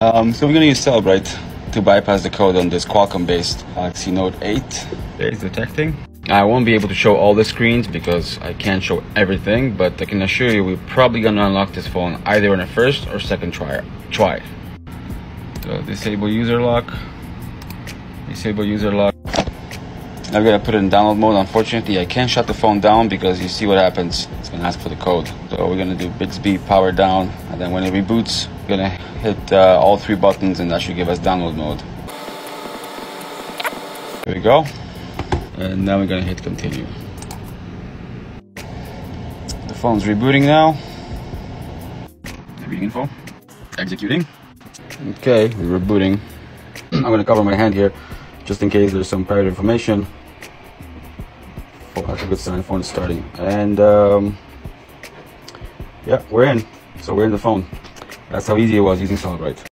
Um, so we're gonna use Cellebrite to bypass the code on this Qualcomm-based Galaxy Note 8. It's detecting. I won't be able to show all the screens because I can't show everything, but I can assure you we're probably gonna unlock this phone either on a first or second try. Try. So disable user lock. Disable user lock. I'm gonna put it in download mode. Unfortunately, I can't shut the phone down because you see what happens. It's gonna ask for the code. So we're gonna do Bixby power down, and then when it reboots, we're gonna hit uh, all three buttons, and that should give us download mode. There we go. And now we're gonna hit continue. The phone's rebooting now. Reading info. Executing. Okay, we're rebooting. I'm gonna cover my hand here just in case there's some private information. That's a good sign. Phone is starting. And um, yeah, we're in. So we're in the phone. That's how easy it was using Cellebrite.